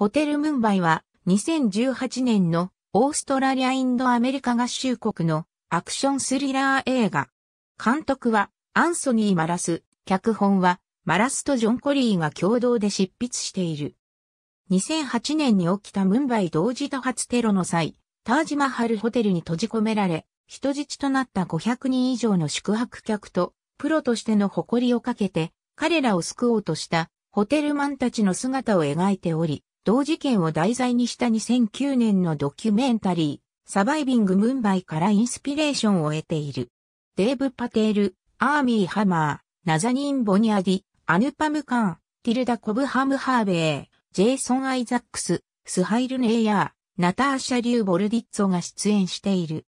ホテルムンバイは2018年のオーストラリア・インドアメリカ合衆国のアクションスリラー映画。監督はアンソニー・マラス、脚本はマラスとジョン・コリーが共同で執筆している。2008年に起きたムンバイ同時多発テロの際、タージマハルホテルに閉じ込められ、人質となった500人以上の宿泊客と、プロとしての誇りをかけて、彼らを救おうとしたホテルマンたちの姿を描いており、同事件を題材にした2009年のドキュメンタリー、サバイビング・ムンバイからインスピレーションを得ている。デーブ・パテール、アーミー・ハマー、ナザニン・ボニアディ、アヌパム・カーン、ティルダ・コブハム・ハーベイ、ジェイソン・アイザックス、スハイル・ネイヤー、ナターシャ・リュー・ボルディッツォが出演している。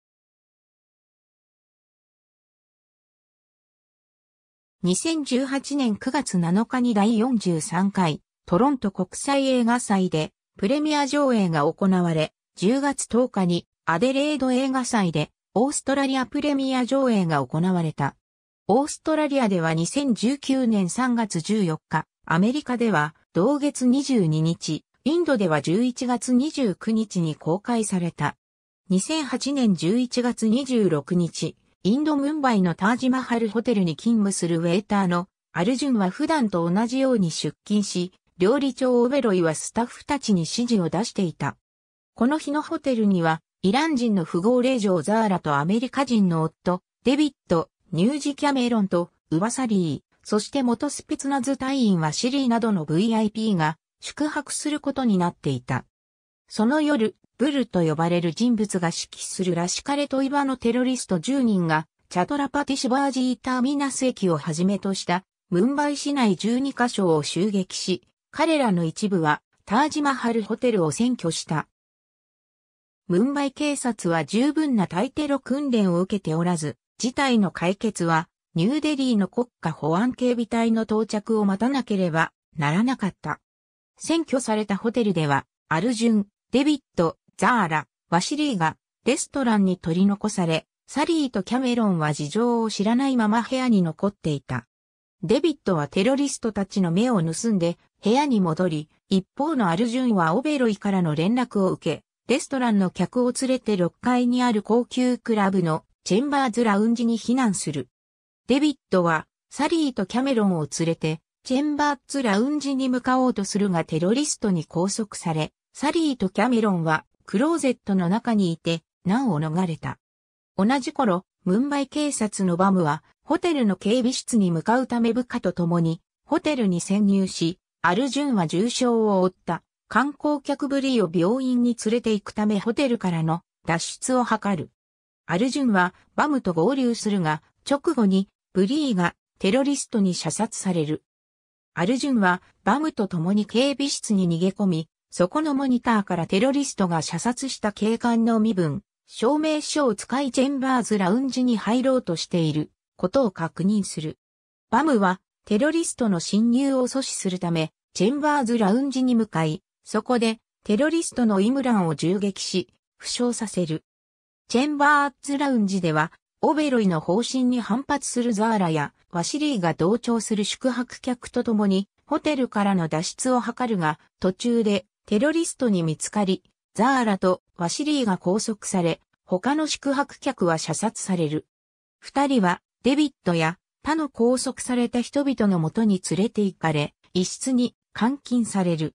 2018年9月7日に第43回トロント国際映画祭でプレミア上映が行われ、10月10日にアデレード映画祭でオーストラリアプレミア上映が行われた。オーストラリアでは2019年3月14日、アメリカでは同月22日、インドでは11月29日に公開された。2008年11月26日、インドムンバイのタージマハルホテルに勤務するウェイターのアルジュンは普段と同じように出勤し、料理長オベロイはスタッフたちに指示を出していた。この日のホテルには、イラン人の富豪令嬢ザーラとアメリカ人の夫、デビット、ニュージ・キャメロンと、ウバサリー、そして元スピツナズ隊員はシリーなどの VIP が宿泊することになっていた。その夜、ブルと呼ばれる人物が指揮するラシカレとイバのテロリスト10人が、チャトラパティシバージーターミナス駅をはじめとした、ムンバイ市内12カ所を襲撃し、彼らの一部はタージマハルホテルを占拠した。ムンバイ警察は十分な対テロ訓練を受けておらず、事態の解決はニューデリーの国家保安警備隊の到着を待たなければならなかった。占拠されたホテルでは、アルジュン、デビット、ザーラ、ワシリーがレストランに取り残され、サリーとキャメロンは事情を知らないまま部屋に残っていた。デビットはテロリストたちの目を盗んで部屋に戻り、一方のアルジュンはオベロイからの連絡を受け、レストランの客を連れて6階にある高級クラブのチェンバーズラウンジに避難する。デビットはサリーとキャメロンを連れてチェンバーズラウンジに向かおうとするがテロリストに拘束され、サリーとキャメロンはクローゼットの中にいて難を逃れた。同じ頃、ムンバイ警察のバムは、ホテルの警備室に向かうため部下と共に、ホテルに潜入し、アルジュンは重傷を負った。観光客ブリーを病院に連れて行くためホテルからの脱出を図る。アルジュンはバムと合流するが、直後にブリーがテロリストに射殺される。アルジュンはバムと共に警備室に逃げ込み、そこのモニターからテロリストが射殺した警官の身分、証明書を使いチェンバーズラウンジに入ろうとしていることを確認する。バムはテロリストの侵入を阻止するため、チェンバーズラウンジに向かい、そこでテロリストのイムランを銃撃し、負傷させる。チェンバーズラウンジでは、オベロイの方針に反発するザーラやワシリーが同調する宿泊客と共にホテルからの脱出を図るが途中でテロリストに見つかりザーラとワシリーが拘束され、他の宿泊客は射殺される。二人はデビットや他の拘束された人々のもとに連れて行かれ、一室に監禁される。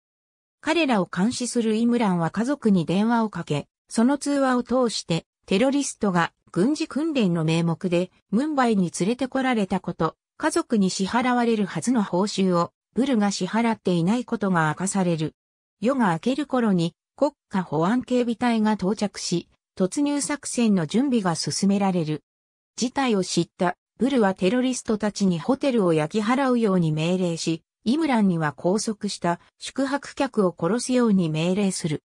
彼らを監視するイムランは家族に電話をかけ、その通話を通してテロリストが軍事訓練の名目でムンバイに連れてこられたこと、家族に支払われるはずの報酬をブルが支払っていないことが明かされる。夜が明ける頃に国家保安警備隊が到着し、突入作戦の準備が進められる。事態を知ったブルはテロリストたちにホテルを焼き払うように命令し、イムランには拘束した宿泊客を殺すように命令する。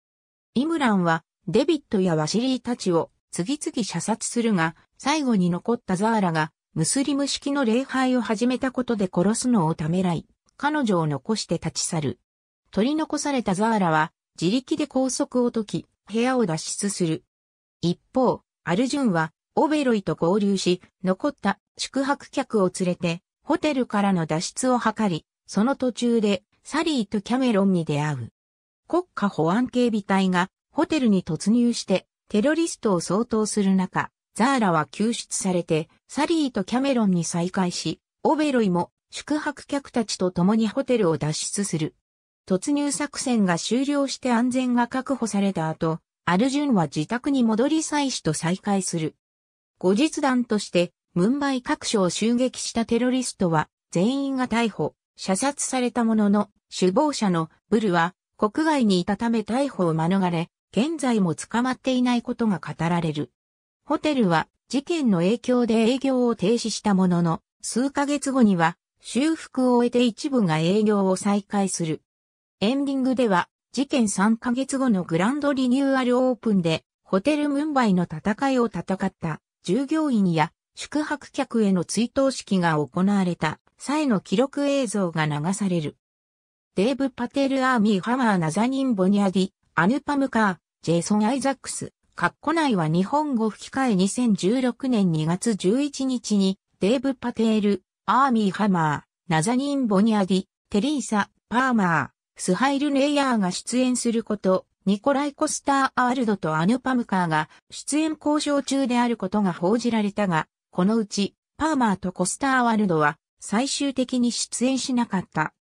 イムランはデビットやワシリーたちを次々射殺するが、最後に残ったザーラがムスリム式の礼拝を始めたことで殺すのをためらい、彼女を残して立ち去る。取り残されたザーラは自力で拘束を解き、部屋を脱出する。一方、アルジュンは、オベロイと合流し、残った宿泊客を連れて、ホテルからの脱出を図り、その途中で、サリーとキャメロンに出会う。国家保安警備隊がホテルに突入してテロリストを相当する中、ザーラは救出されて、サリーとキャメロンに再会し、オベロイも宿泊客たちと共にホテルを脱出する。突入作戦が終了して安全が確保された後、アルジュンは自宅に戻り妻子と再会する。後日談として、ムンバイ各所を襲撃したテロリストは、全員が逮捕、射殺されたものの、首謀者のブルは、国外にいたため逮捕を免れ、現在も捕まっていないことが語られる。ホテルは、事件の影響で営業を停止したものの、数ヶ月後には、修復を終えて一部が営業を再開する。エンディングでは、事件3ヶ月後のグランドリニューアルオープンで、ホテルムンバイの戦いを戦った従業員や宿泊客への追悼式が行われた際の記録映像が流される。デーブ・パテル・アーミー・ハマー・ナザニン・ボニャディ、アヌパム・カー、ジェイソン・アイザックス、カッコ内は日本語吹き替え2016年2月11日に、デーブ・パテール、アーミー・ハマー、ナザニン・ボニャディ、テリーサ、パーマー、スハイル・ネイヤーが出演すること、ニコライ・コスター・アールドとアヌパムカーが出演交渉中であることが報じられたが、このうち、パーマーとコスター・ワルドは最終的に出演しなかった。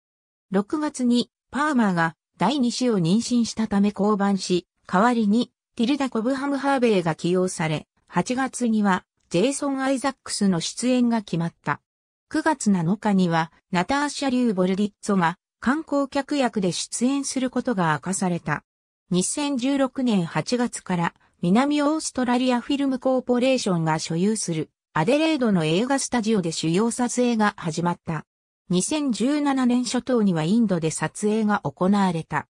6月にパーマーが第2子を妊娠したため降板し、代わりにティルダ・コブハム・ハーベイが起用され、8月にはジェイソン・アイザックスの出演が決まった。9月7日にはナターシャ・リュー・ボルディッツォが観光客役で出演することが明かされた。2016年8月から南オーストラリアフィルムコーポレーションが所有するアデレードの映画スタジオで主要撮影が始まった。2017年初頭にはインドで撮影が行われた。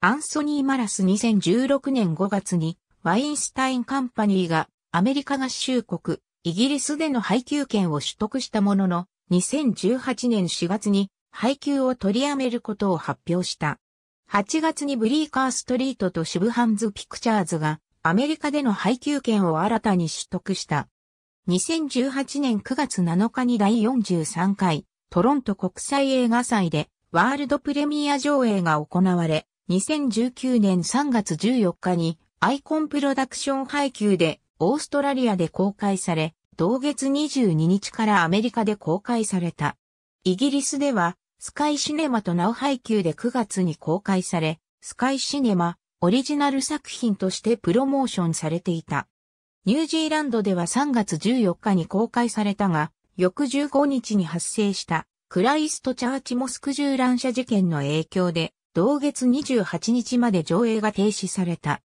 アンソニー・マラス2016年5月にワインスタインカンパニーがアメリカ合衆国、イギリスでの配給権を取得したものの、2018年4月に配給を取りやめることを発表した。8月にブリーカーストリートとシブハンズピクチャーズがアメリカでの配給権を新たに取得した。2018年9月7日に第43回トロント国際映画祭でワールドプレミア上映が行われ、2019年3月14日にアイコンプロダクション配給でオーストラリアで公開され、同月22日からアメリカで公開された。イギリスではスカイシネマとナウ配給で9月に公開され、スカイシネマオリジナル作品としてプロモーションされていた。ニュージーランドでは3月14日に公開されたが、翌15日に発生したクライストチャーチモスク銃乱射事件の影響で、同月28日まで上映が停止された。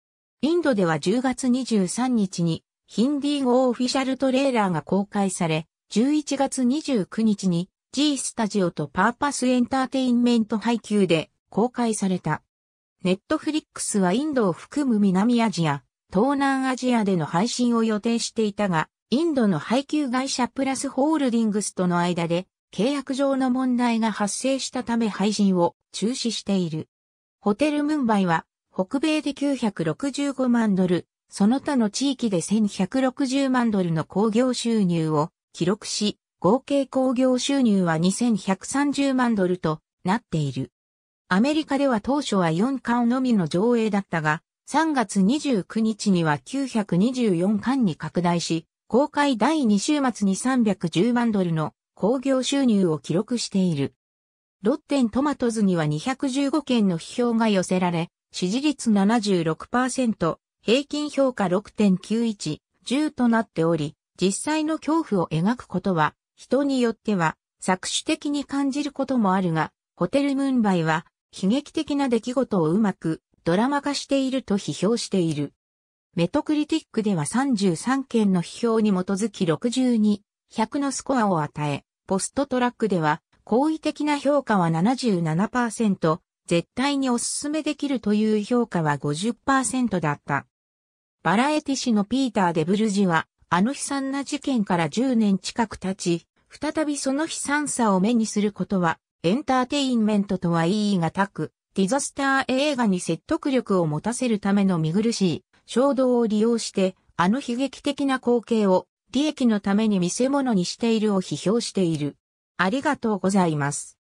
インドでは10月23日にヒンディー語オフィシャルトレーラーが公開され、11月29日に G スタジオとパーパスエンターテインメント配給で公開された。ネットフリックスはインドを含む南アジア、東南アジアでの配信を予定していたが、インドの配給会社プラスホールディングスとの間で契約上の問題が発生したため配信を中止している。ホテルムンバイは北米で965万ドル、その他の地域で1160万ドルの興行収入を記録し、合計工業収入は2130万ドルとなっている。アメリカでは当初は4巻のみの上映だったが、3月29日には924巻に拡大し、公開第2週末に310万ドルの工業収入を記録している。ロッテントマトズには215件の批評が寄せられ、支持率76%、平均評価6.91、10となっており、実際の恐怖を描くことは人によっては作詞的に感じることもあるが、ホテルムンバイは悲劇的な出来事をうまくドラマ化していると批評している。メトクリティックでは33件の批評に基づき62、100のスコアを与え、ポストトラックでは好意的な評価は77%、絶対におすすめできるという評価は50%だった。バラエティ誌のピーター・デブルジは、あの悲惨な事件から10年近く経ち、再びその悲惨さを目にすることは、エンターテインメントとは言い難く、ディザスター映画に説得力を持たせるための見苦しい衝動を利用して、あの悲劇的な光景を利益のために見せ物にしているを批評している。ありがとうございます。